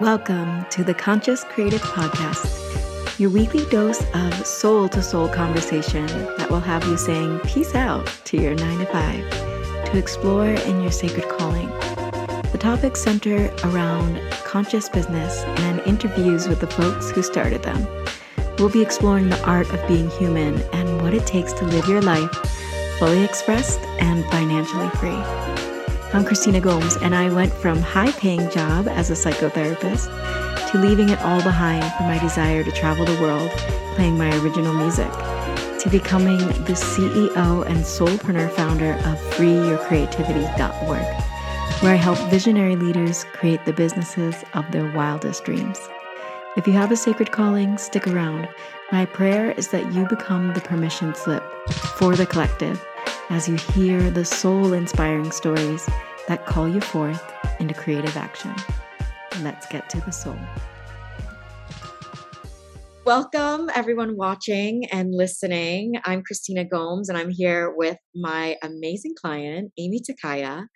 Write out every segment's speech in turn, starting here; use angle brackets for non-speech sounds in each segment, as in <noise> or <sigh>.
Welcome to the Conscious Creative Podcast, your weekly dose of soul to soul conversation that will have you saying peace out to your nine to five to explore in your sacred calling. The topics center around conscious business and interviews with the folks who started them. We'll be exploring the art of being human and what it takes to live your life fully expressed and financially free. I'm Christina Gomes, and I went from high paying job as a psychotherapist to leaving it all behind for my desire to travel the world playing my original music, to becoming the CEO and soulpreneur founder of freeyourcreativity.org, where I help visionary leaders create the businesses of their wildest dreams. If you have a sacred calling, stick around. My prayer is that you become the permission slip for the collective as you hear the soul inspiring stories that call you forth into creative action. Let's get to the soul. Welcome, everyone watching and listening. I'm Christina Gomes, and I'm here with my amazing client, Aimee Takaya,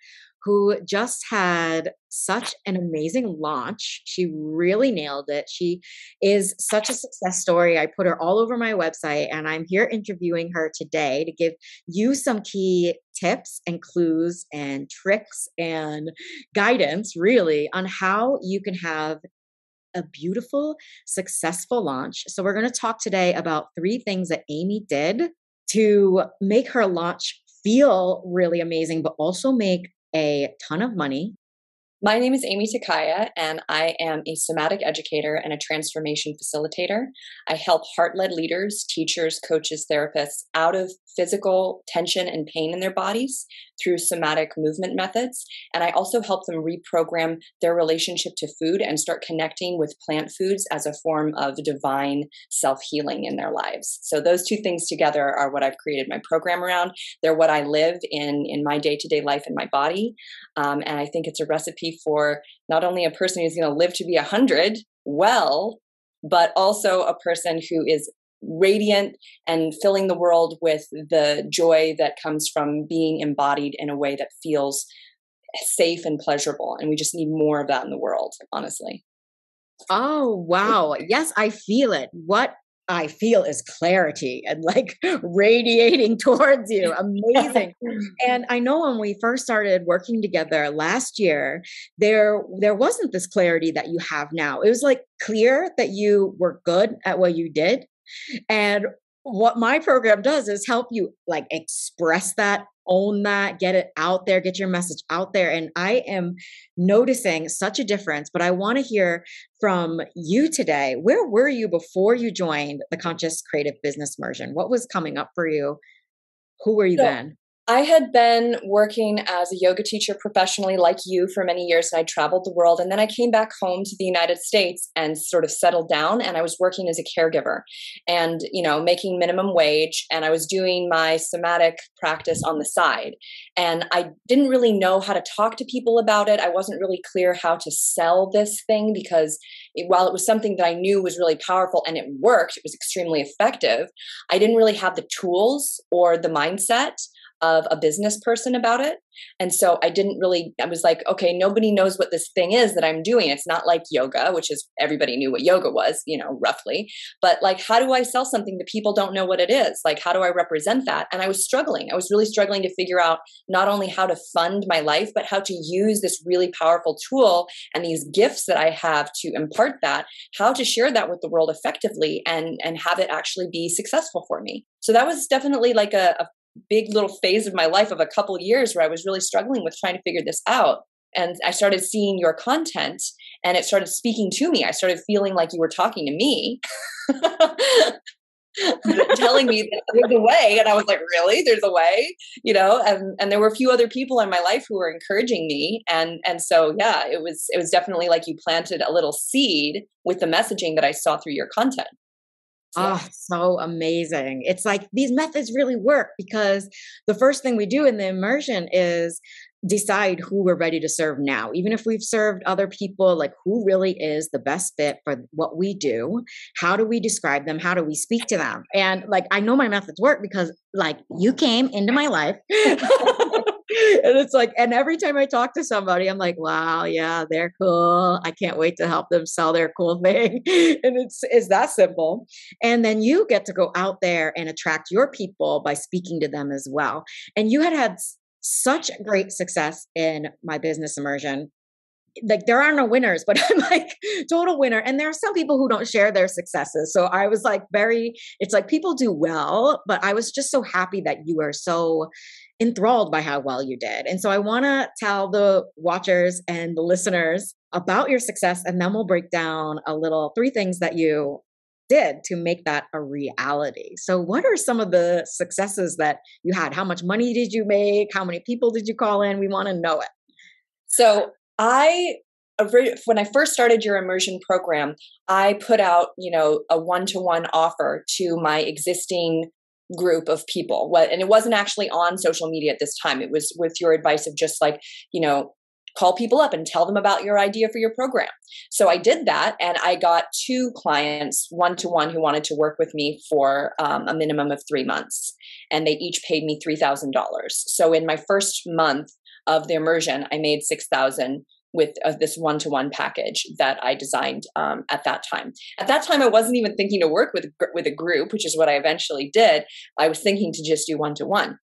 who just had such an amazing launch. She really nailed it. She is such a success story. I put her all over my website, and I'm here interviewing her today to give you some key tips and clues and tricks and guidance, really, on how you can have a beautiful, successful launch. So, we're going to talk today about three things that Aimee did to make her launch feel really amazing, but also make a ton of money. My name is Aimee Takaya, and I am a somatic educator and a transformation facilitator. I help heart led leaders, teachers, coaches, therapists out of physical tension and pain in their bodies through somatic movement methods. And I also help them reprogram their relationship to food and start connecting with plant foods as a form of divine self healing in their lives. So, those two things together are what I've created my program around. They're what I live in in my day to day life in my body. Um, and I think it's a recipe for not only a person who's going to live to be 100 well, but also a person who is radiant and filling the world with the joy that comes from being embodied in a way that feels safe and pleasurable. And we just need more of that in the world, honestly. Oh, wow. Yes, I feel it. What I feel is clarity and like <laughs> radiating towards you. <laughs> Amazing. and I know when we first started working together last year, there there wasn't this clarity that you have now. It was like clear that you were good at what you did. And what my program does is help you like express that own that, get it out there, get your message out there. And I am noticing such a difference. But I want to hear from you today. Where were you before you joined the Conscious Creative Business Immersion? What was coming up for you? Who were you so, then? I had been working as a yoga teacher professionally, like you, for many years, and I traveled the world. And then I came back home to the United States and sort of settled down. And I was working as a caregiver and, you know, making minimum wage. And I was doing my somatic practice on the side. And I didn't really know how to talk to people about it. I wasn't really clear how to sell this thing because it, while it was something that I knew was really powerful and it worked, it was extremely effective, I didn't really have the tools or the mindset of a business person about it. And so I didn't really, I was like, okay, nobody knows what this thing is that I'm doing. It's not like yoga, which is everybody knew what yoga was, you know, roughly. But like, how do I sell something that people don't know what it is? Like, how do I represent that? And I was struggling. I was really struggling to figure out not only how to fund my life, but how to use this really powerful tool and these gifts that I have to impart that, how to share that with the world effectively and, and have it actually be successful for me. So that was definitely like a, a big little phase of my life of a couple of years where I was really struggling with trying to figure this out. And I started seeing your content and it started speaking to me. I started feeling like you were talking to me. <laughs> telling me that there's a way and i was like really there's a way you know and and there were a few other people in my life who were encouraging me and and so yeah it was it was definitely like you planted a little seed with the messaging that i saw through your content Oh, so amazing. It's like these methods really work because the first thing we do in the immersion is decide who we're ready to serve now. Even if we've served other people, like who really is the best fit for what we do? How do we describe them? How do we speak to them? And like, I know my methods work because like you came into my life. <laughs> and it's like, and every time I talk to somebody, I'm like, wow, yeah, they're cool. I can't wait to help them sell their cool <laughs> thing. and it's is that simple. And then you get to go out there and attract your people by speaking to them as well. And you had had such great success in my business immersion like there are no winners, but <laughs> I'm like total winner. And there are some people who don't share their successes. So I was like very, it's like people do well, but I was just so happy that you are so enthralled by how well you did. And so I want to tell the watchers and the listeners about your success, and then we'll break down a little three things that you did to make that a reality. So, what are some of the successes that you had? How much money did you make? How many people did you call in? We want to know it. So, I when I first started your immersion program, I put out, you know, a one-to-one offer to my existing group of people. What and it wasn't actually on social media at this time. It was with your advice of just like, you know, call people up and tell them about your idea for your program. So I did that and I got two clients one to one who wanted to work with me for um, a minimum of three months. And they each paid me $3,000. So in my first month of the immersion, I made 6000 with uh, this one-to-one package that I designed um, at that time. At that time, I wasn't even thinking to work with with a group, which is what I eventually did. I was thinking to just do one-to-one.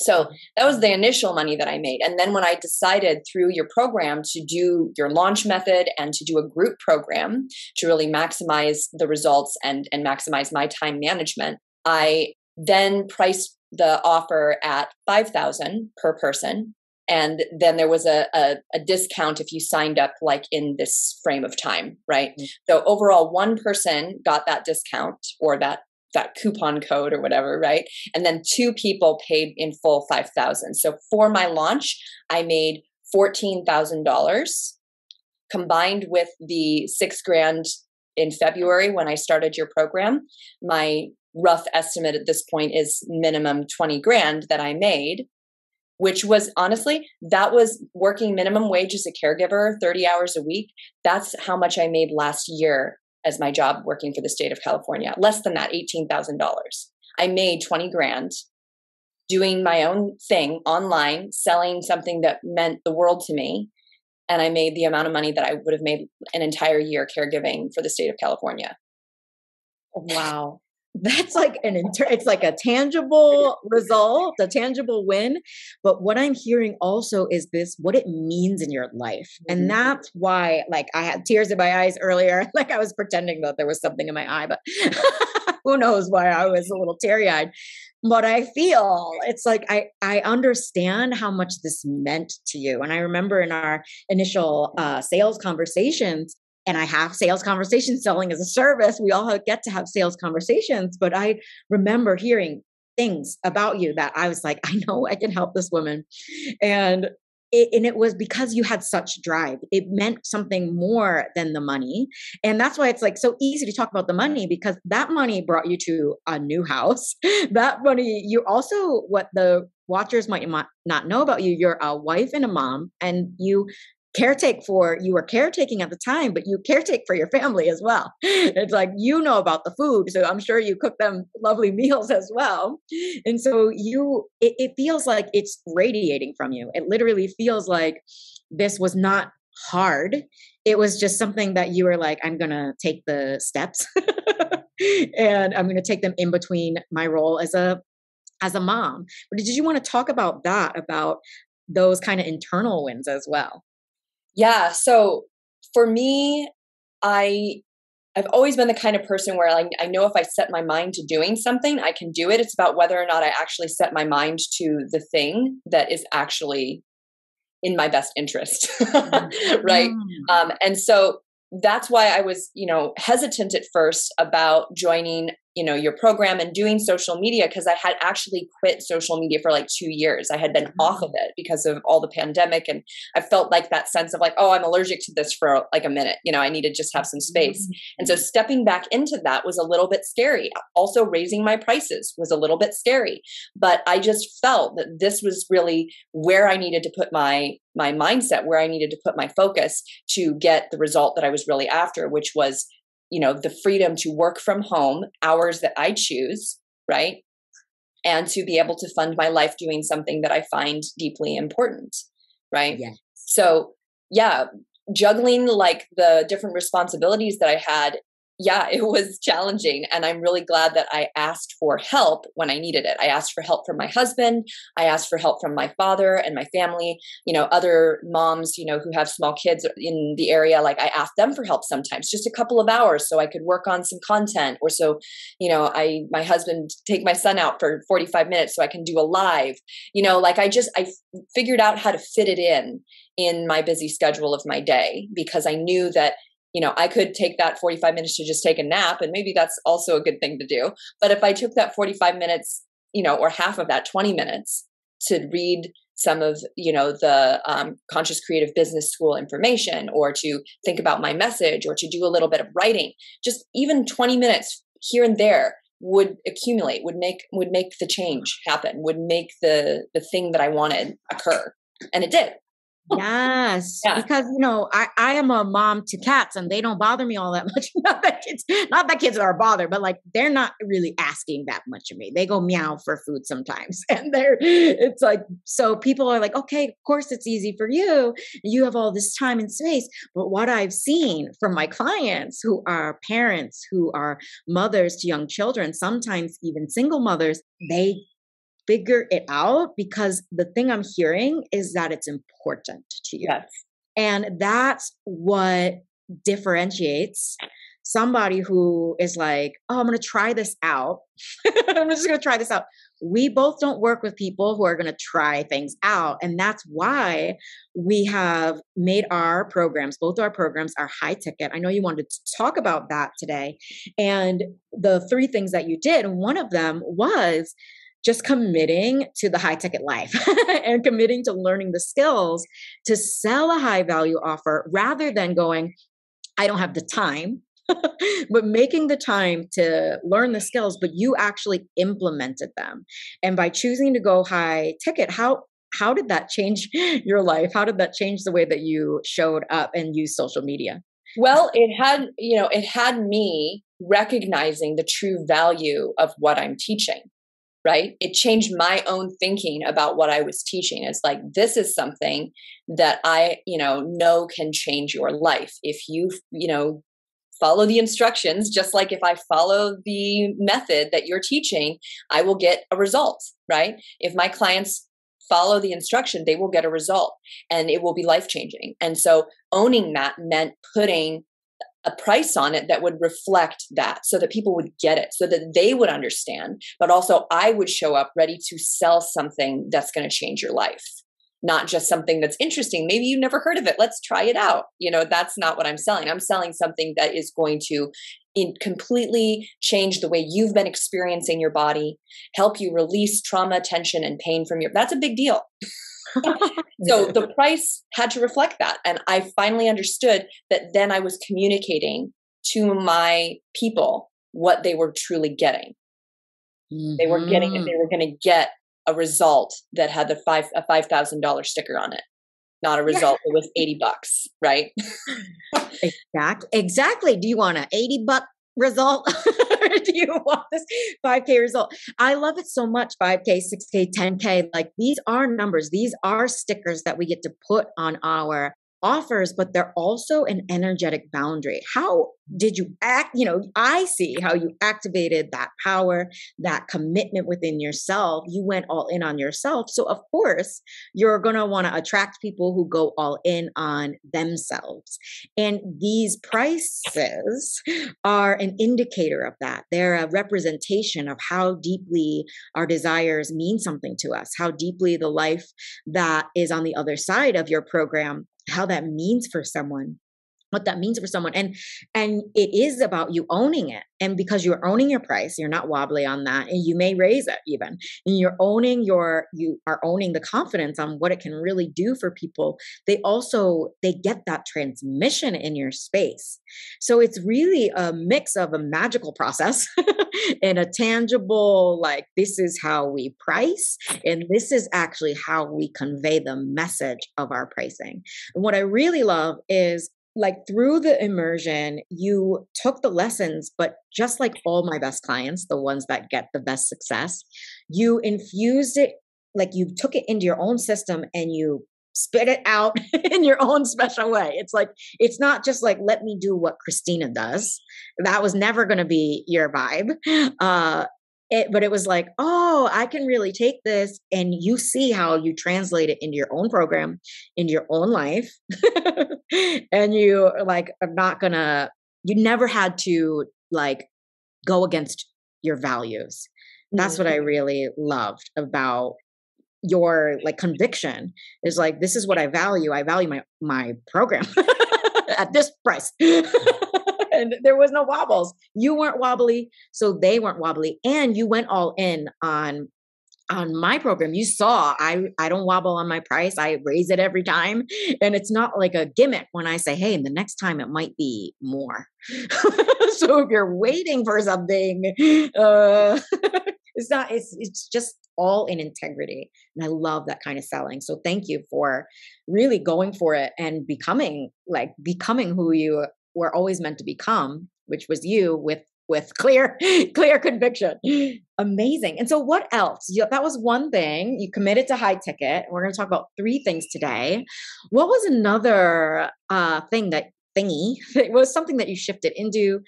So that was the initial money that I made. And then when I decided through your program to do your launch method and to do a group program to really maximize the results and, and maximize my time management, I then priced the offer at 5000 per person and then there was a, a, a, discount if you signed up like in this frame of time right? Mm-hmm. so overall one person got that discount or that that coupon code or whatever right? And then two people paid in full 5000 so for my launch i made $14000 combined with the six grand in february when i started your program. My rough estimate at this point is minimum 20 grand that i made which was honestly, that was working minimum wage as a caregiver, 30 hours a week. That's how much I made last year as my job working for the state of California. Less than that, $18,000. I made 20 grand doing my own thing online, selling something that meant the world to me. And I made the amount of money that I would have made an entire year caregiving for the state of California. Wow that's like an inter- it's like a tangible result a tangible win but what i'm hearing also is this what it means in your life mm-hmm. and that's why like i had tears in my eyes earlier <laughs> like i was pretending that there was something in my eye but <laughs> who knows why i was a little teary-eyed but i feel it's like i i understand how much this meant to you and i remember in our initial uh, sales conversations and I have sales conversations <laughs> selling as a service. We all get to have sales conversations, but I remember hearing things about you that I was like, <laughs> I know I can help this woman. And it, and it was because you had such drive. It meant something more than the money. And that's why it's like so easy to talk about the money because that money brought you to a new house. <laughs> that money, you also, what the watchers might not know about you, you're a wife and a mom, and you caretake for you were caretaking at the time but you caretake for your family as well. <laughs> It's like you know about the food so i'm sure you cook them lovely <laughs> meals as well. And so you it, it feels like it's radiating from you. It literally feels like this was not hard. It was just something that you were like i'm gonna take the steps <laughs> and i'm gonna take them in between my role as a as a mom. But did you want to talk about that about those kind of internal wins as well yeah. So for me, I I've always been the kind of person where like I know if I set my mind to doing something, I can do it. It's about whether or not I actually set my mind to the thing that is actually in my best interest. <laughs> right. Mm. Um, and so that's why I was, you know, hesitant at first about joining you know your program and doing social media because i had actually quit social media for like two years i had been mm-hmm. off of it because of all the pandemic and i felt like that sense of like oh i'm allergic to this for like a minute you know i need to just have some space mm-hmm. and so stepping back into that was a little bit scary also raising my prices was a little bit scary but i just felt that this was really where i needed to put my my mindset where i needed to put my focus to get the result that i was really after which was you know the freedom to work from home hours that i choose right and to be able to fund my life doing something that I find deeply important. Right. Yeah. So, yeah, juggling like the different responsibilities that I had yeah, it was challenging. And I'm really glad that I asked for help when I needed it. I asked for help from my husband. I asked for help from my father and my family, you know, other moms, you know, who have small kids in the area. Like I asked them for help sometimes, just a couple of hours so I could work on some content or so, you know, I, my husband take my son out for 45 minutes so I can do a live, you know, like I just, I figured out how to fit it in in my busy schedule of my day because I knew that you know, I could take that 45 minutes to just take a nap, and maybe that's also a good thing to do. But if I took that 45 minutes, you know, or half of that 20 minutes to read some of you know the um, conscious creative business school information or to think about my message or to do a little bit of writing just even 20 minutes here and there would accumulate would make would make the change happen would make the the thing that i wanted occur and it did Yes, yeah. because you know I I am a mom to cats and they don't bother me all that <laughs> much. not that kids, not that kids are bothered, but like they're not really asking that much of me. They go meow for food sometimes, <laughs> and they're it's like so people are like, okay, of course it's easy for you. You have all this time and space. But what I've seen from my clients who are parents, who are mothers to young children, sometimes even single mothers, they figure it out because the thing I'm hearing is that it's important to you. Yes. And that's what differentiates somebody who is like, oh, I'm going to try this out. <laughs> I'm just going to try this out. We both don't work with people who are going to try things out. And that's why we have made our programs, both our programs are high ticket. I know you wanted to talk about that today. And the three things that you did, one of them was just committing to the high ticket life <laughs> and committing to learning the skills to sell a high value offer rather than going, I don't have the time, <laughs> but making the time to learn the skills, but you actually implemented them. And by choosing to go high ticket, how how did that change <laughs> your life? How did that change the way that you showed up and used social media? Well, it had, you know, it had me recognizing the true value of what I'm teaching right? It changed my own thinking about what I was teaching. It's like, this is something that I, you know, know can change your life. If you, you know, follow the instructions, just like if I follow the method that you're teaching, I will get a result, right? If my clients follow the instruction, they will get a result and it will be life changing. And so owning that meant putting a price on it that would reflect that so that people would get it so that they would understand but also i would show up ready to sell something that's going to change your life not just something that's interesting. Maybe you never heard of it. Let's try it out. You know that's not what i'm selling. I'm selling something that is going to in completely change the way you've been experiencing your body help you release trauma tension and pain from your that's a big deal <laughs> so the price had to reflect that. And I finally understood that then I was communicating to my people what they were truly getting. Mm-hmm. They were getting, they were going to get a result that had the five, a $5,000 sticker on it not a result yeah. with 80 bucks, right? exactly. Exactly. Do you want an 80 buck result? <laughs> do you want this 5K result? I love it so much 5K, 6K, 10K. Like these are numbers, these are stickers that we get to put on our offers, but they're also an energetic boundary. How did you act? You know, I see how you activated that power, that commitment within yourself. You went all in on yourself. So, of course, you're going to want to attract people who go all in on themselves. And these prices are an indicator of that. They're a representation of how deeply our desires mean something to us, how deeply the life that is on the other side of your program how that means for someone what that means for someone and and it is about you owning it and because you're owning your price you're not wobbly on that and you may raise it even and you're owning your you are owning the confidence on what it can really do for people they also they get that transmission in your space. So it's really a mix of a magical process <laughs> and a tangible like this is how we price and this is actually how we convey the message of our pricing. And what i really love is like through the immersion, you took the lessons, but just like all my best clients, the ones that get the best success, you infused it, like you took it into your own system and you spit it out <laughs> in your own special way. It's like, it's not just like, let me do what Christina does. That was never going to be your vibe. Uh, it, but it was like, oh, I can really take this, and you see how you translate it into your own program, into your own life, <laughs> <laughs> and you like are not gonna. You never had to like go against your values. That's mm-hmm. what I mm-hmm. really loved about your like conviction is like this is what I value. I value my my program <laughs> at this price <laughs> and there was no wobbles. You weren't wobbly, so they weren't wobbly, and you went all in on on my program you saw i i don't wobble on my price i raise it every time. And it's not like a gimmick when i say hey the next time it might be more. <laughs> So if you're waiting for something uh <laughs> it's not it's it's just all in integrity. And i love that kind of selling. So thank you for really going for it and becoming like becoming who you were always meant to become, which was you with with clear <laughs> clear conviction. Amazing. And so what else? You, that was one thing. You committed to high ticket. We're going to talk about three things today. What was another uh thing that thingy <laughs> it was something that you shifted into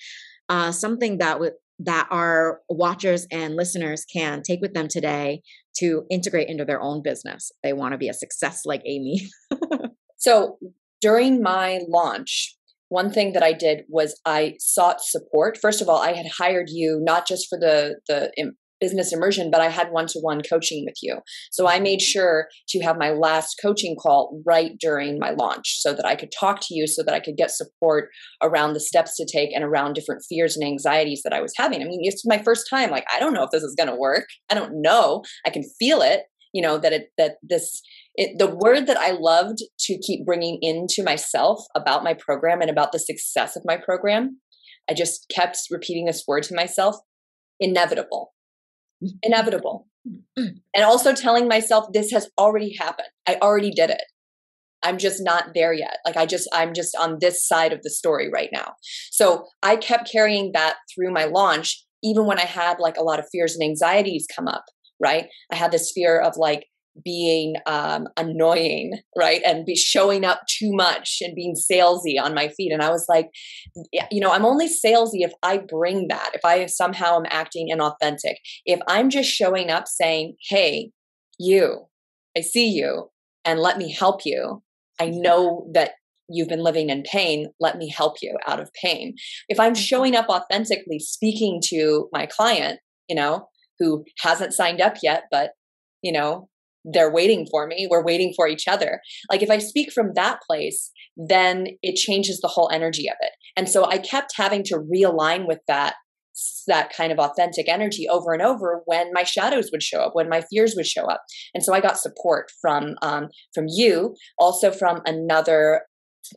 uh something that would that our watchers and listeners can take with them today to integrate into their own business? They want to be a success like Aimee. <laughs> So during my launch one thing that I did was I sought support. First of all, I had hired you not just for the the business immersion, but I had one to one coaching with you. So I made sure to have my last coaching call right during my launch so that I could talk to you, so that I could get support around the steps to take and around different fears and anxieties that I was having. I mean, it's my first time. Like, I don't know if this is going to work. I don't know. I can feel it, you know, that it, that this it, the word that I loved to keep bringing into myself about my program and about the success of my program, I just kept repeating this word to myself inevitable. Mm-hmm. Inevitable. Mm-hmm. And also telling myself this has already happened. I already did it. I'm just not there yet. Like I just, I'm just on this side of the story right now. So I kept carrying that through my launch, even when I had like a lot of fears and anxieties come up, right? I had this fear of like, being um, annoying, right? And be showing up too much and being salesy on my feet. And I was like, you know, I'm only salesy if I bring that, if I somehow am acting inauthentic. If I'm just showing up saying, hey, you, I see you, and let me help you. I mm-hmm. know that you've been living in pain. Let me help you out of pain. If I'm mm-hmm. showing up authentically, speaking to my client, you know, who hasn't signed up yet, but you know they're waiting for me we're waiting for each other. Like if i speak from that place then it changes the whole energy of it. And so i kept having to realign with that that kind of authentic energy over and over when my shadows would show up when my fears would show up. And so i got support from um, from you also from another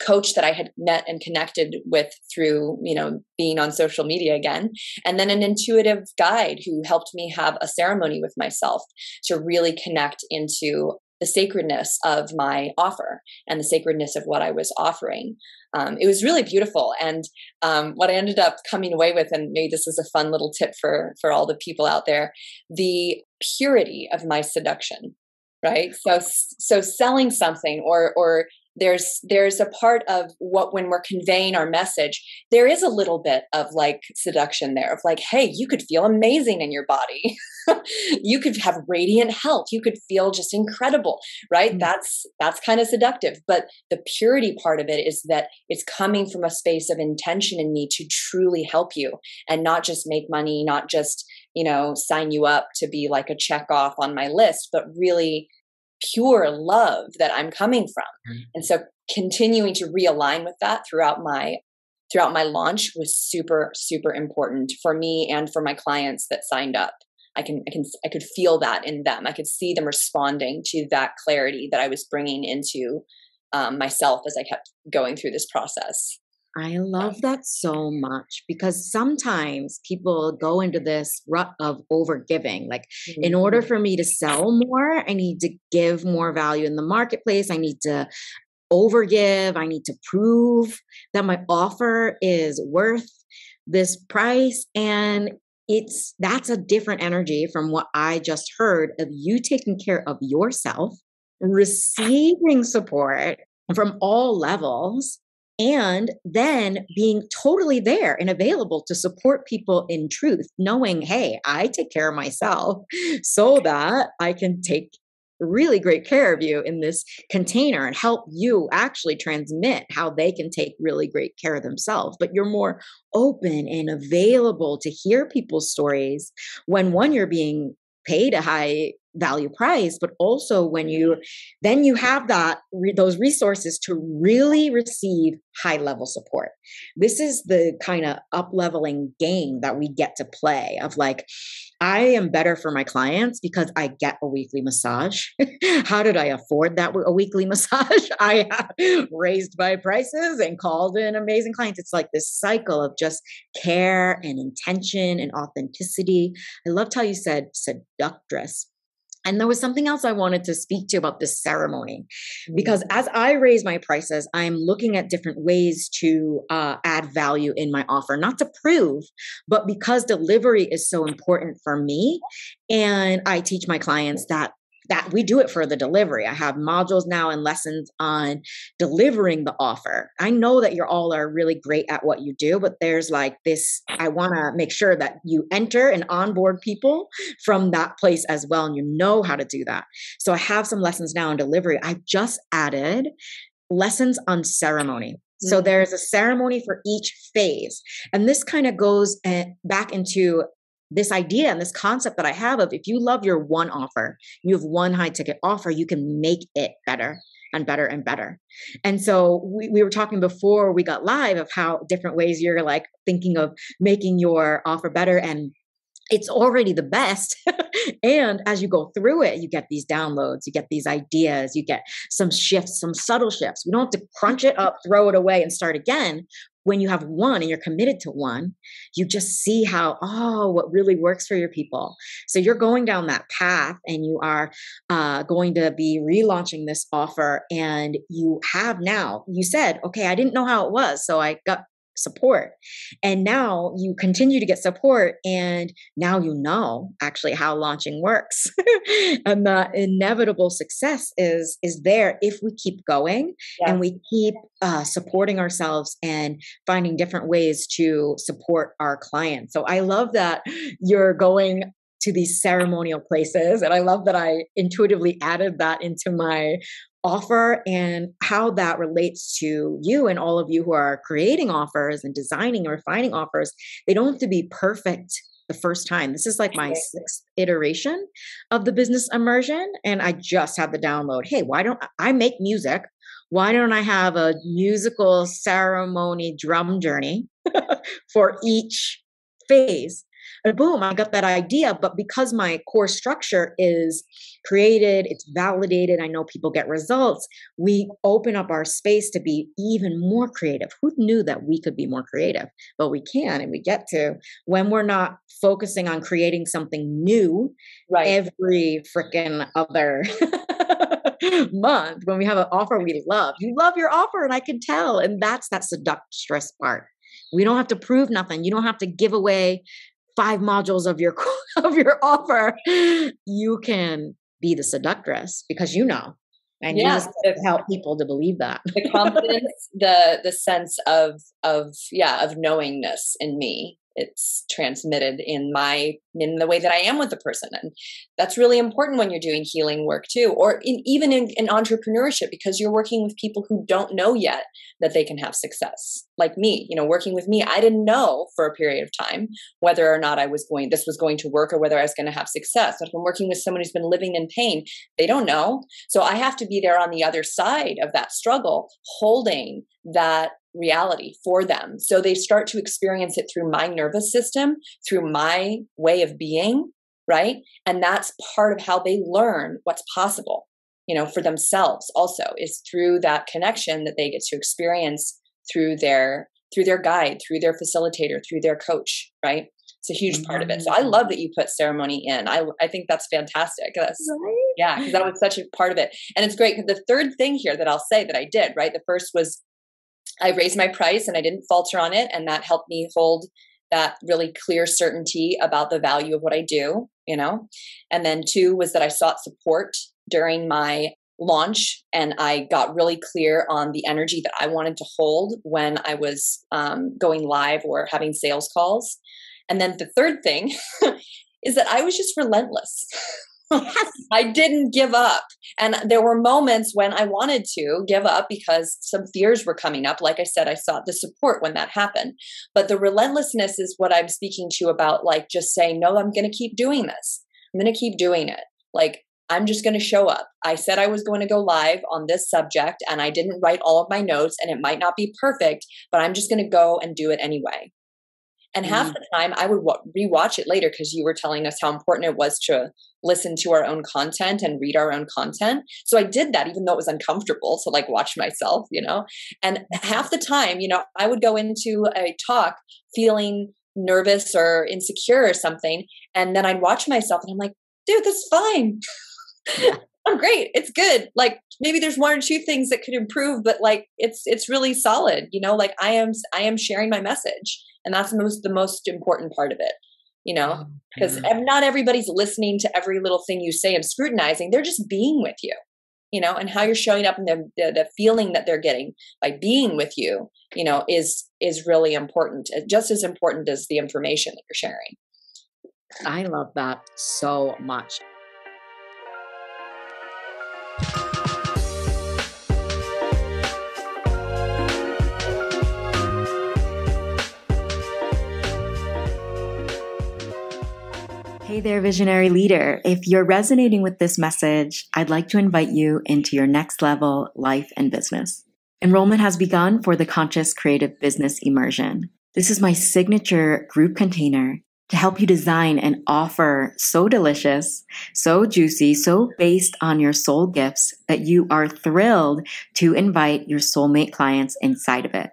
coach that I had met and connected with through, you know, being on social media again. And then an intuitive guide who helped me have a ceremony with myself to really connect into the sacredness of my offer and the sacredness of what I was offering. Um, it was really beautiful. And um, what I ended up coming away with, and maybe this is a fun little tip for for all the people out there, the purity of my seduction right so so selling something or or there's there's a part of what when we're conveying our message there is a little bit of like seduction there of like hey you could feel amazing in your body. <laughs> You could have radiant health. You could feel just incredible right? Mm-hmm. that's that's kind of seductive but the purity part of it is that it's coming from a space of intention in me to truly help you and not just make money not just you know sign you up to be like a check off on my list but really pure love that I'm coming from. Mm-hmm. And so continuing to realign with that throughout my throughout my launch was super super important for me and for my clients that signed up. I can I can I could feel that in them. I could see them responding to that clarity that I was bringing into um, myself as I kept going through this process. I love that so much because sometimes people go into this rut of overgiving. Like, mm-hmm. in order mm-hmm. for me to sell more, I need to give more value in the marketplace. I need to overgive. I need to prove that my offer is worth this price. And it's that's a different energy from what I just heard of you taking care of yourself, receiving support from all levels, and then being totally there and available to support people in truth, knowing, hey, I take care of myself so that I can take really great care of you in this container and help you actually transmit how they can take really great care of themselves. But you're more open and available to hear people's stories when one, you're being paid a high value price but also when you then you have that those resources to really receive high level support. This is the kind of up leveling game that we get to play of like i am better for my clients because i get a weekly massage. <laughs> How did i afford that a weekly <laughs> massage? I raised my prices and called in amazing clients. It's like this cycle of just care and intention and authenticity. I loved how you said seductress and there was something else I wanted to speak to about this ceremony, because mm-hmm. as I raise my prices, I'm looking at different ways to uh, add value in my offer, not to prove, but because delivery is so important for me. And I teach my clients that that we do it for the delivery. I have modules now and lessons on delivering the offer. I know that you all are really great at what you do, but there's like this I want to make sure that you enter and onboard people from that place as well and you know how to do that. So I have some lessons now on delivery. I've just added lessons on ceremony. So mm-hmm. there's a ceremony for each phase. And this kind of goes eh, back into this idea and this concept that I have of if you love your one offer, you have one high ticket offer, you can make it better and better and better. And so we, we were talking before we got live of how different ways you're like thinking of making your offer better and it's already the best. <laughs> and as you go through it, you get these downloads, you get these ideas, you get some shifts, some subtle shifts. We don't have to crunch it up, throw it away, and start again when you have one and you're committed to one, you just see how, oh, what really works for your people. So you're going down that path and you are uh, going to be relaunching this offer. And you have now, you said, okay, I didn't know how it was. So I got support. And now you continue to get support and now you know actually how launching works. <laughs> and the inevitable success is is there if we keep going yes. and we keep uh, supporting ourselves and finding different ways to support our clients. So I love that you're going to these ceremonial places. And I love that I intuitively added that into my offer and how that relates to you and all of you who are creating offers and designing and refining offers. They don't have to be perfect the first time. This is like my sixth iteration of the business immersion. And I just had the download. Hey, why don't I make music? Why don't I have a musical ceremony drum journey <laughs> for each phase? And boom, I got that idea. But because my core structure is created, it's validated, I know people get results, we open up our space to be even more creative. Who knew that we could be more creative? But we can and we get to when we're not focusing on creating something new right. every freaking other <laughs> month when we have an offer we love. You love your offer, and I can tell. And that's that seductress part. We don't have to prove nothing. You don't have to give away five modules of your <laughs> of your offer, you can be the seductress because you know and yeah, you help people to believe that. The confidence the the sense of of yeah of knowingness in me it's transmitted in my in the way that i am with the person. And that's really important when you're doing healing work too or in, even in, in entrepreneurship because you're working with people who don't know yet that they can have success like me you know working with me i didn't know for a period of time whether or not i was going this was going to work or whether i was going to have success. But i'm working with someone who's been living in pain they don't know. So i have to be there on the other side of that struggle holding that reality for them. So they start to experience it through my nervous system, through my way of being, right? And that's part of how they learn what's possible, you know, for themselves also is through that connection that they get to experience through their through their guide, through their facilitator, through their coach, right? It's a huge part of it. So I mm-hmm. love that you put ceremony in. I I think that's fantastic. That's right? yeah, because that was such a part of it. And it's great because the third thing here that I'll say that I did, right? The first was I raised my price and I didn't falter on it. And that helped me hold that really clear certainty about the value of what I do, you know? And then two was that I sought support during my launch and I got really clear on the energy that I wanted to hold when I was um, going live or having sales calls. And then the third thing <laughs> is that I was just relentless. I didn't give up. And there were moments when I wanted to give up because some fears were coming up. Like I said, I sought the support when that happened. But the relentlessness is what I'm speaking to about like just saying, no, I'm going to keep doing this. I'm going to keep doing it. Like, I'm just going to show up. I said I was going to go live on this subject and I didn't write all of my notes and it might not be perfect, but I'm just going to go and do it anyway. And half mm. the time I would rewatch it later because you were telling us how important it was to listen to our own content and read our own content. So I did that even though it was uncomfortable to like watch myself, you know. And half the time, you know, I would go into a talk feeling nervous or insecure or something and then I'd watch myself and I'm like, dude, that's fine. <laughs> I'm great. It's good. Like maybe there's one or two things that could improve, but like it's it's really solid. You know, like I am I am sharing my message, and that's the most the most important part of it. You know, mm, because oh, not everybody's listening to every little thing you say and scrutinizing. They're just being with you. You know, and how you're showing up and the, the the feeling that they're getting by being with you. You know, is is really important, eh, just as important as the information that you're sharing. I love that so much. Hey there, visionary leader. If you're resonating with this message, I'd like to invite you into your next level life and business. Enrollment has begun for the Conscious Creative Business Immersion. This is my signature group container to help you design an offer so delicious, so juicy, so based on your soul gifts that you are thrilled to invite your soulmate clients inside of it.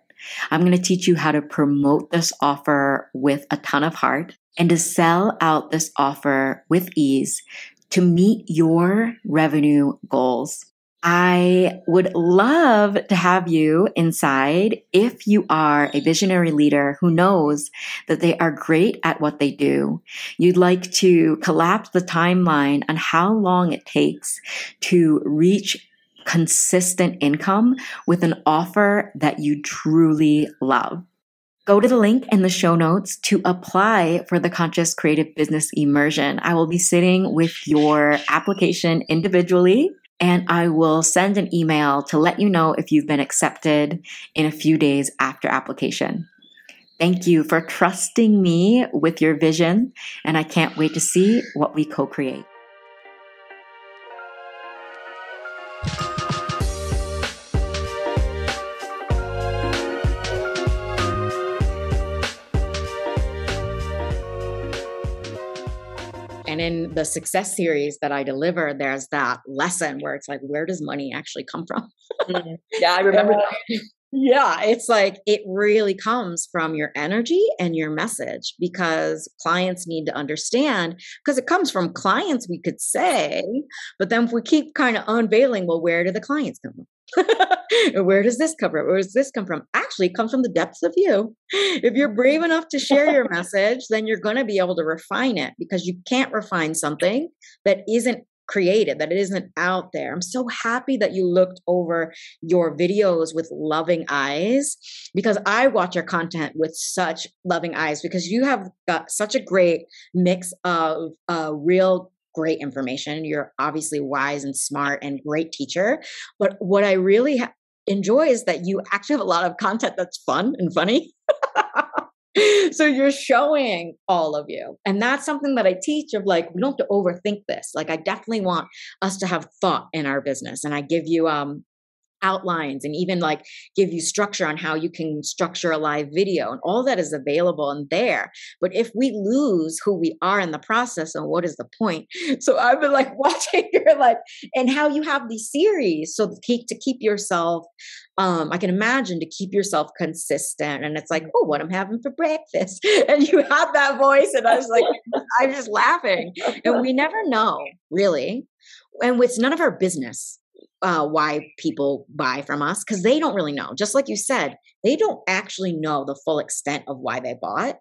I'm going to teach you how to promote this offer with a ton of heart and to sell out this offer with ease to meet your revenue goals. I would love to have you inside if you are a visionary leader who knows that they are great at what they do. You'd like to collapse the timeline on how long it takes to reach consistent income with an offer that you truly love. Go to the link in the show notes to apply for the Conscious Creative Business Immersion. I will be sitting with your application individually and I will send an email to let you know if you've been accepted in a few days after application. Thank you for trusting me with your vision, and I can't wait to see what we co create. And in the success series that I deliver, there's that lesson where it's like, where does money actually come from? mm <laughs> Yeah, I remember that. Yeah, it's like it really comes from your energy and your message because clients need to understand because it comes from clients, we could say, but then if we keep kind of unveiling, well, where do the clients come from? <laughs> Where does this come from? Where does this come from? Actually, it comes from the depths of you. If you're brave enough to share your <laughs> message, then you're going to be able to refine it because you can't refine something that isn't created, that it isn't out there. I'm so happy that you looked over your videos with loving eyes because I watch your content with such loving eyes because you have got such a great mix of uh, real great information. You're obviously wise and smart and great teacher. But what I really ha- enjoy is that you actually have a lot of content that's fun and funny. <laughs> so you're showing all of you. And that's something that I teach of like, we don't have to overthink this. Like I definitely want us to have thought in our business. And I give you um outlines and even like give you structure on how you can structure a live video and all that is available and there. But if we lose who we are in the process and what is the point? <laughs> So i've been like <laughs> watching your like and how you have these series so to keep, to keep yourself um i can imagine to keep yourself consistent and it's like oh what i'm having for breakfast. <laughs> And you have that voice and i was like i'm just laughing. And we never know really. And it's none of our business uh, why people buy from us because they don't really know. Just like you said, they don't actually know the full extent of why they bought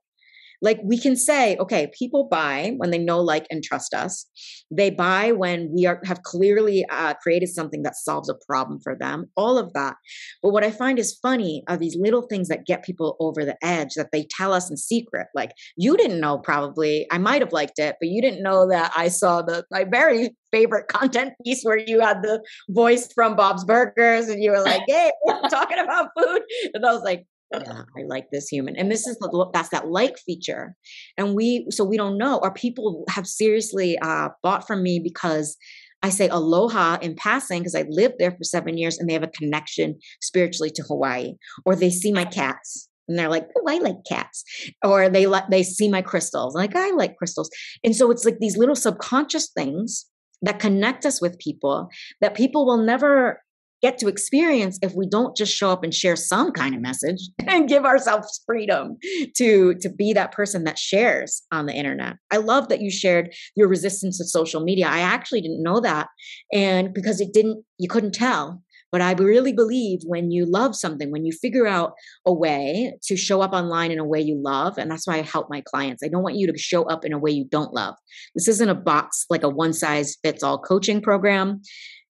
like we can say okay people buy when they know like and trust us. They buy when we are have clearly uh, created something that solves a problem for them all of that. But what i find is funny are these little things that get people over the edge that they tell us in secret. Like you didn't know probably. I might have liked it but you didn't know that i saw the my very favorite content piece where you had the voice from Bob's Burgers and you were like, "Hey, talking about food," and I was like, yeah i like this human and this is the, that's that like feature and we so we don't know or people have seriously uh, bought from me because i say aloha in passing because i lived there for seven years and they have a connection spiritually to hawaii or they see my cats and they're like, "Oh, I like cats," or they like they see my crystals, like I like crystals, and so it's like these little subconscious things that connect us with people that people will never get to experience if we don't just show up and share some kind of message <laughs> and give ourselves freedom to to be that person that shares on the internet i love that you shared your resistance to social media i actually didn't know that and because it didn't you couldn't tell but I really believe when you love something, when you figure out a way to show up online in a way you love, and that's why I help my clients. I don't want you to show up in a way you don't love. This isn't a box like a one size fits all coaching program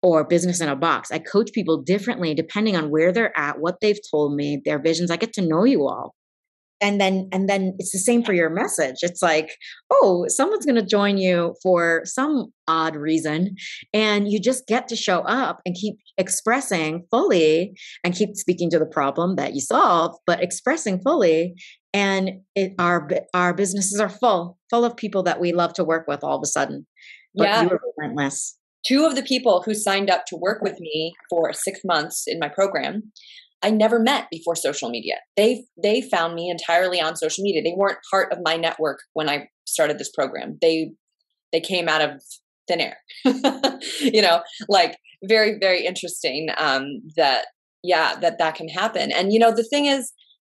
or business in a box. I coach people differently depending on where they're at, what they've told me, their visions. I get to know you all. And then and then it's the same for your message. It's like, oh, someone's going to join you for some odd reason and you just get to show up and keep expressing fully and keep speaking to the problem that you solve, but expressing fully and it, our our businesses are full, full of people that we love to work with all of a sudden. But yeah. you are relentless two of the people who signed up to work with me for six months in my program i never met before social media. They they found me entirely on social media. They weren't part of my network when i started this program. They they came out of thin air. <laughs> You know like very very interesting um that yeah that that can happen. And you know the thing is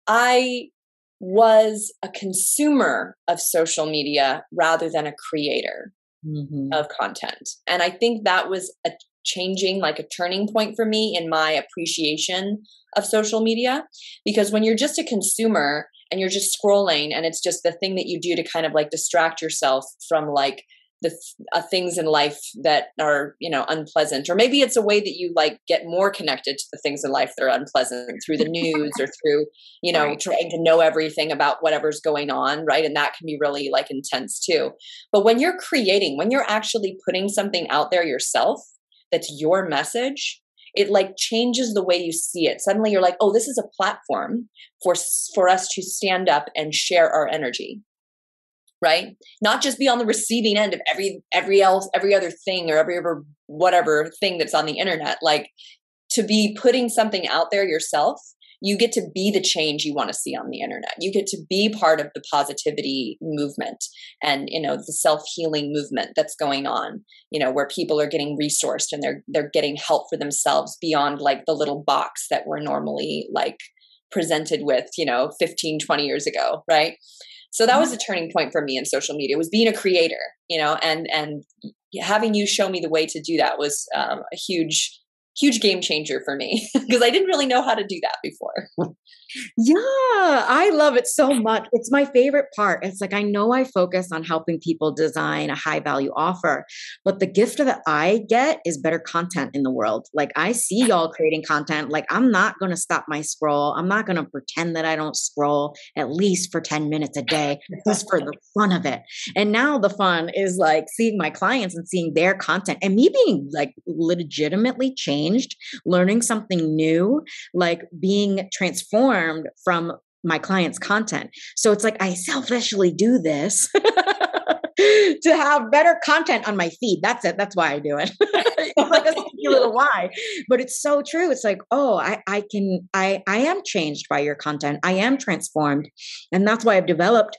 i was a consumer of social media rather than a creator mm-hmm. of content. And I think that was a changing, like a turning point for me in my appreciation of social media. Because when you're just a consumer and you're just scrolling and it's just the thing that you do to kind of like distract yourself from like the uh, things in life that are you know unpleasant or maybe it's a way that you like get more connected to the things in life that are unpleasant through the news or through you know right. trying to know everything about whatever's going on right? And that can be really like intense too. But when you're creating when you're actually putting something out there yourself that's your message it like changes the way you see it. Suddenly you're like oh this is a platform for for us to stand up and share our energy right? Not just be on the receiving end of every every else every other thing or every ever whatever thing that's on the internet like to be putting something out there yourself you get to be the change you want to see on the internet. You get to be part of the positivity movement and you know the self-healing movement that's going on you know where people are getting resourced and they're they're getting help for themselves beyond like the little box that we're normally like presented with you know 15 20 years ago right so that was a turning point for me in social media was being a creator you know and and having you show me the way to do that was um, a huge huge game changer for me <laughs> because I didn't really know how to do that before. <laughs> yeah, I love it so much. It's my favorite part. It's like I know I focus on helping people design a high value offer, but the gift that I get is better content in the world. Like I see <laughs> y'all creating content. Like I'm not going to stop my scroll. I'm not going to pretend that I don't scroll at least for 10 minutes a day just for the fun of it. And now the fun is like seeing my clients and seeing their content and me being like legitimately changed changed, learning something new, like being transformed from my client's content. So it's like I selfishly do this <laughs> to have better content on my feed. That's it. That's why I do it. <laughs> it's like a sneaky little <laughs> why, but it's so true. It's like, oh, I, I can, I, I am changed by your content. I am transformed, and that's why I've developed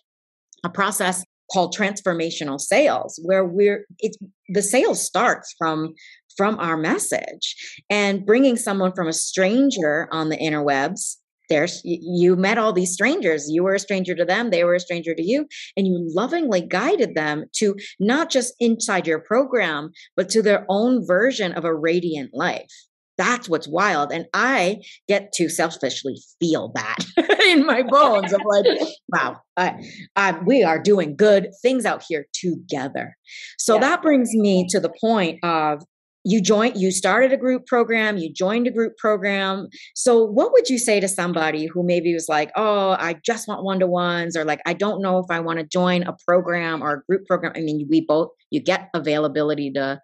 a process called transformational sales where we're it's the sales starts from from our message and bringing someone from a stranger on the interwebs there's you met all these strangers. You were a stranger to them. They were a stranger to you. And you lovingly guided them to not just inside your program but to their own version of a radiant life. That's what's wild. And i get to selfishly feel that <laughs> in my bones of like wow I, I, we are doing good things out here together. So yeah. that brings me to the point of you joined you started a group program you joined a group program. So what would you say to somebody who maybe was like oh i just want one-to-ones or like i don't know if i want to join a program or a group program. I mean we both you get availability to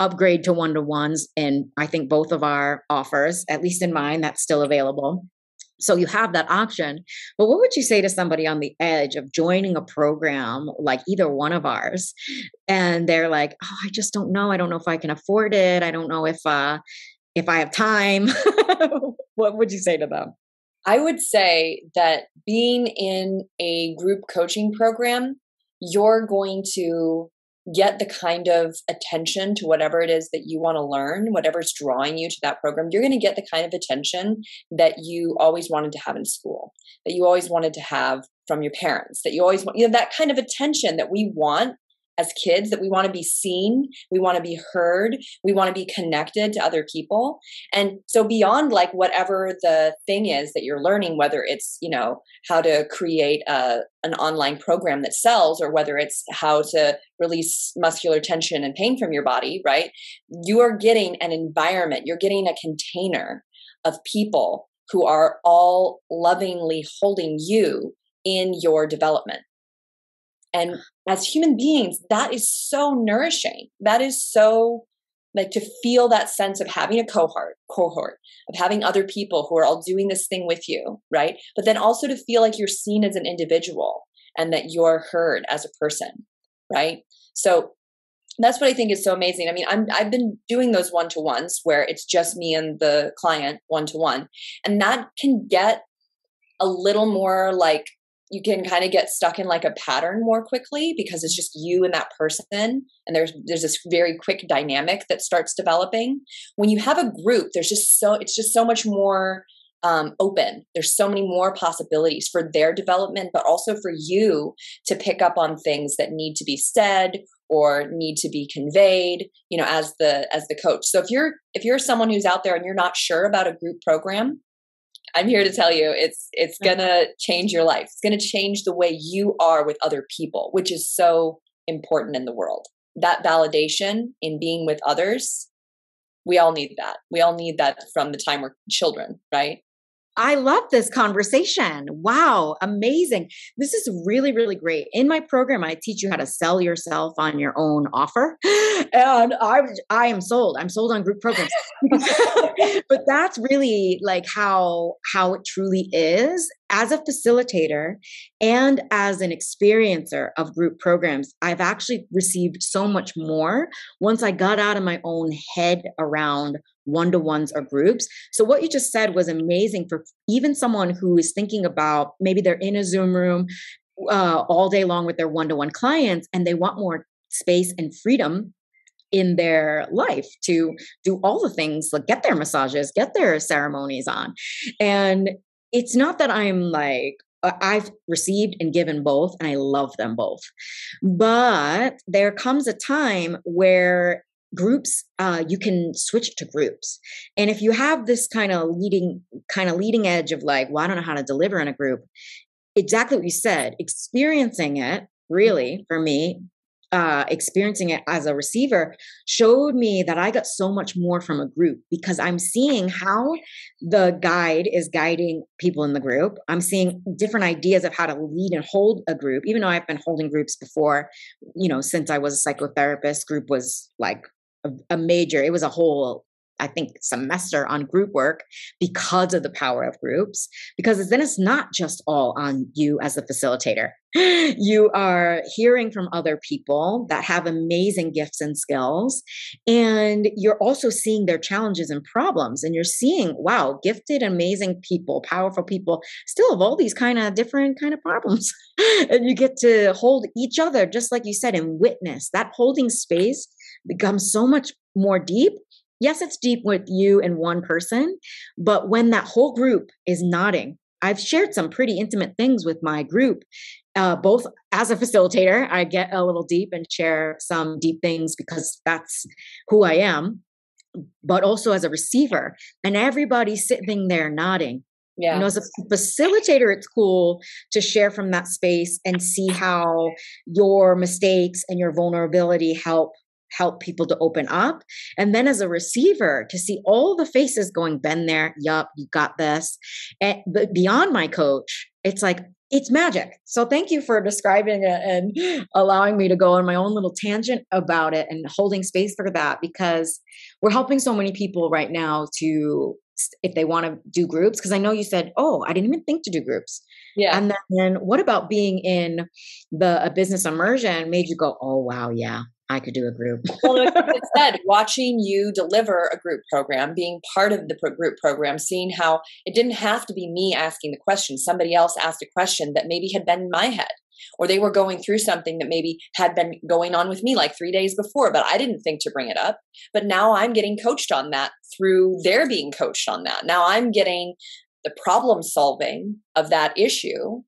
upgrade to one-to-ones and i think both of our offers at least in mine that's still available so you have that option. But what would you say to somebody on the edge of joining a program like either one of ours and they're like, "Oh, I just don't know. I don't know if I can afford it. I don't know if uh if I have time." <laughs> what would you say to them? I would say that being in a group coaching program, you're going to get the kind of attention to whatever it is that you want to learn, whatever's drawing you to that program, you're going to get the kind of attention that you always wanted to have in school, that you always wanted to have from your parents, that you always want, you know, that kind of attention that we want as kids that we want to be seen, we want to be heard, we want to be connected to other people. And so beyond like whatever the thing is that you're learning, whether it's, you know, how to create a an online program that sells or whether it's how to release muscular tension and pain from your body, right? You are getting an environment, you're getting a container of people who are all lovingly holding you in your development. And as human beings, that is so nourishing. That is so like to feel that sense of having a cohort, cohort, of having other people who are all doing this thing with you, right? But then also to feel like you're seen as an individual and that you're heard as a person, right? So that's what I think is so amazing. I mean, I'm I've been doing those one to ones where it's just me and the client one to one, and that can get a little more like you can kind of get stuck in like a pattern more quickly because it's just you and that person and there's there's this very quick dynamic that starts developing. When you have a group there's just so it's just so much more um, open. There's so many more possibilities for their development but also for you to pick up on things that need to be said or need to be conveyed you know as the as the coach. So if you're if you're someone who's out there and you're not sure about a group program I'm here to tell you it's it's going to change your life. It's going to change the way you are with other people, which is so important in the world. That validation in being with others, we all need that. We all need that from the time we're children, right? I love this conversation. Wow, amazing. This is really, really great. In my program, I teach you how to sell yourself on your own offer. <laughs> And I I am sold. I'm sold on group programs. <laughs> but that's really like how how it truly is as a facilitator and as an experiencer of group programs. I've actually received so much more once I got out of my own head around one to ones or groups. So, what you just said was amazing for even someone who is thinking about maybe they're in a Zoom room uh, all day long with their one to one clients and they want more space and freedom in their life to do all the things like get their massages, get their ceremonies on. And it's not that I'm like, uh, I've received and given both, and I love them both. But there comes a time where groups uh, you can switch to groups and if you have this kind of leading kind of leading edge of like well i don't know how to deliver in a group exactly what you said experiencing it really for me uh, experiencing it as a receiver showed me that I got so much more from a group because I'm seeing how the guide is guiding people in the group. I'm seeing different ideas of how to lead and hold a group, even though I've been holding groups before, you know, since I was a psychotherapist, group was like a, a major, it was a whole I think, semester on group work because of the power of groups, because then it's not just all on you as a facilitator. <gasps> You are hearing from other people that have amazing gifts and skills, and you're also seeing their challenges and problems. And you're seeing, wow, gifted, amazing people, powerful people still have all these kind of different kind of problems. <laughs> and you get to hold each other, just like you said, and witness that holding space becomes so much more deep yes, it's deep with you and one person, but when that whole group is nodding, I've shared some pretty intimate things with my group. Uh, both as a facilitator, I get a little deep and share some deep things because that's who I am, but also as a receiver. And everybody's sitting there nodding. Yeah. You know, as a facilitator, it's cool to share from that space and see how your mistakes and your vulnerability help help people to open up. And then as a receiver, to see all the faces going, been there, yup, you got this. And, but beyond my coach, it's like, it's magic. So thank you for describing it and <laughs> allowing me to go on my own little tangent about it and holding space for that because we're helping so many people right now to if they want to do groups because I know you said, "Oh, I didn't even think to do groups." Yeah. And then what about being in the a business immersion made you go, "Oh, wow, yeah. I could do a group. <laughs> well, like said, watching you deliver a group program, being part of the group program, seeing how it didn't have to be me asking the question. Somebody else asked a question that maybe had been in my head, or they were going through something that maybe had been going on with me like three days before, but I didn't think to bring it up. But now I'm getting coached on that through their being coached on that. Now I'm getting the problem solving of that issue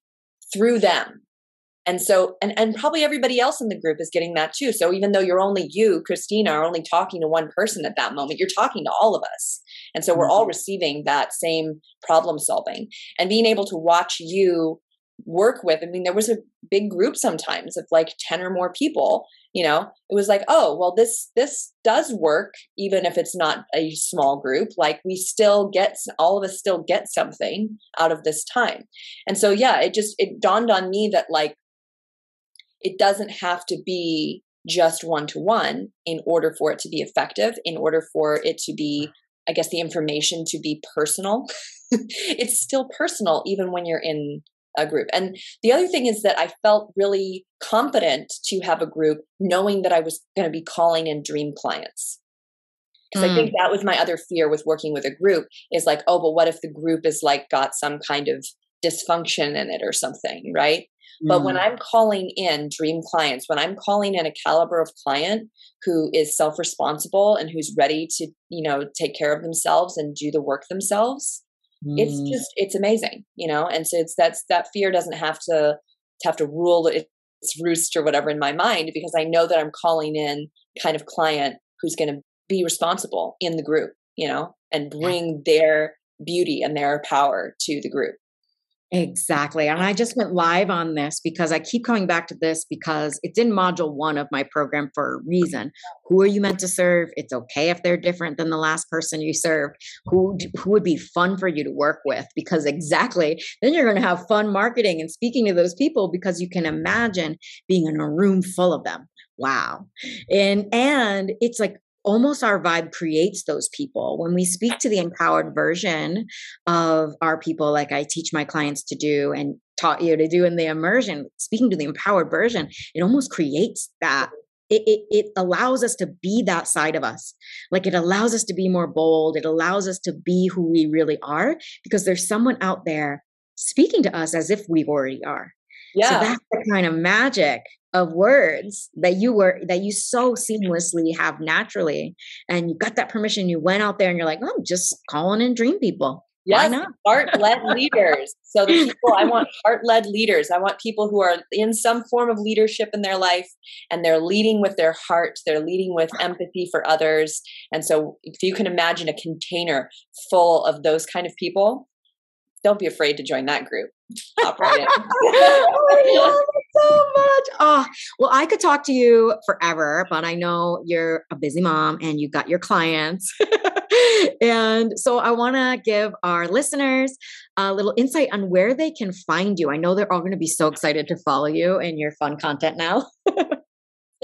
through them and so, and, and probably everybody else in the group is getting that too. So even though you're only you, Christina, are only talking to one person at that moment, you're talking to all of us. And so we're mm-hmm. all receiving that same problem solving and being able to watch you work with. I mean, there was a big group sometimes of like 10 or more people, you know, it was like, oh, well, this, this does work, even if it's not a small group, like we still get, all of us still get something out of this time. And so, yeah, it just, it dawned on me that like it doesn't have to be just one to one in order for it to be effective, in order for it to be, I guess, the information to be personal. <laughs> it's still personal even when you're in a group. And the other thing is that I felt really confident to have a group knowing that I was going to be calling in dream clients. Because mm. I think mm. that was my other fear with working with a group is like, oh, but what if the group is like got some kind of dysfunction in it or something, right? But when mm. I'm calling in dream clients, when I'm calling in a caliber of client who is self responsible and who's ready to, you know, take care of themselves and do the work themselves, mm. it's just, it's amazing, you know? And so it's that's, that fear doesn't have to, to have to rule its roost or whatever in my mind because I know that I'm calling in kind of client who's going to be responsible in the group, you know, and bring their beauty and their power to the group. Exactly. And I just went live on this because I keep coming back to this because it's in module one of my program for a reason. Who are you meant to serve? It's okay if they're different than the last person you served. Who, who would be fun for you to work with? Because exactly, then you're going to have fun marketing and speaking to those people because you can imagine being in a room full of them wow and and it's like almost our vibe creates those people. When we speak to the empowered version of our people, like I teach my clients to do and taught you to do in the immersion, speaking to the empowered version, it almost creates that. It, it, it allows us to be that side of us. Like it allows us to be more bold. It allows us to be who we really are because there's someone out there speaking to us as if we already are. Yeah. So that's the kind of magic of words that you were that you so seamlessly have naturally and you got that permission you went out there and you're like oh i'm just calling in dream people. Yes heart-led leaders. So the people i want heart-led leaders. I want people who are in some form of leadership in their life and they're leading with their heart they're leading with empathy for others. And so if you can imagine a container full of those kind of people don't be afraid to join that group. Hop right in. I love it so much. Oh, well, I could talk to you forever, but I know you're a busy mom and you got your clients. <laughs> and so I want to give our listeners a little insight on where they can find you. I know they're all going to be so excited to follow you and your fun content now. <laughs>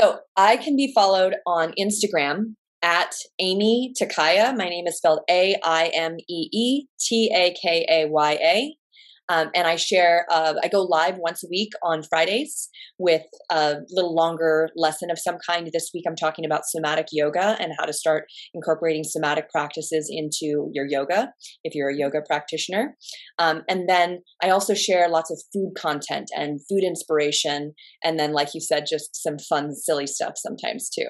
so I can be followed on Instagram at Aimee Takaya. My name is spelled A I M E E T A K A Y A. Um, and I share, uh, I go live once a week on Fridays with a little longer lesson of some kind. This week I'm talking about somatic yoga and how to start incorporating somatic practices into your yoga if you're a yoga practitioner. Um, and then I also share lots of food content and food inspiration. And then, like you said, just some fun, silly stuff sometimes too.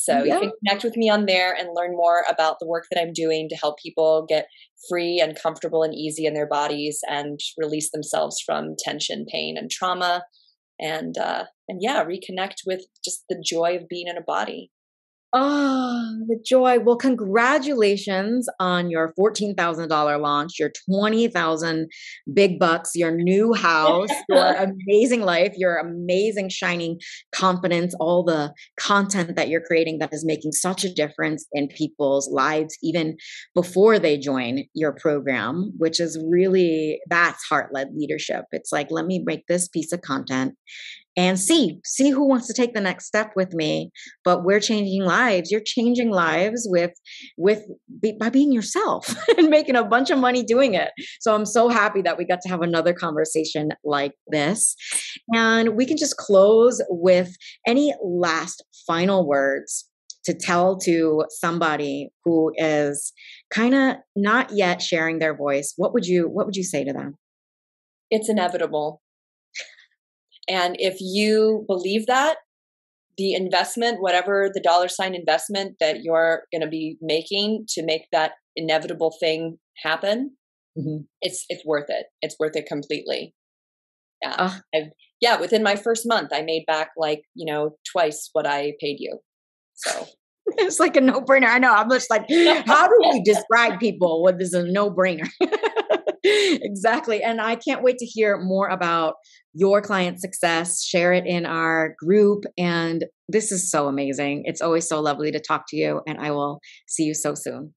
So yeah. you can connect with me on there and learn more about the work that I'm doing to help people get free and comfortable and easy in their bodies and release themselves from tension, pain, and trauma, and uh, and yeah, reconnect with just the joy of being in a body. Oh, the joy. Well, congratulations on your $14,000 launch, your 20,000 big bucks, your new house, <laughs> your amazing life, your amazing shining confidence, all the content that you're creating that is making such a difference in people's lives even before they join your program, which is really that's heart-led leadership. It's like let me make this piece of content and see see who wants to take the next step with me. But we're changing lives. You're changing lives with with by being yourself <laughs> and making a bunch of money doing it. So i'm so happy that we got to have another conversation like this. And we can just close with any last final words to tell to somebody who is kind of not yet sharing their voice. What would you what would you say to them? It's inevitable and if you believe that, the investment, whatever the dollar sign investment that you're going to be making to make that inevitable thing happen, mm-hmm. it's it's worth it. It's worth it completely. Yeah, uh, yeah. Within my first month, I made back like you know twice what I paid you. So <laughs> it's like a no brainer. I know. I'm just like, <laughs> how do we describe people when this is a no brainer? <laughs> <laughs> exactly. And I can't wait to hear more about your client success. Share it in our group. And this is so amazing. It's always so lovely to talk to you. And I will see you so soon.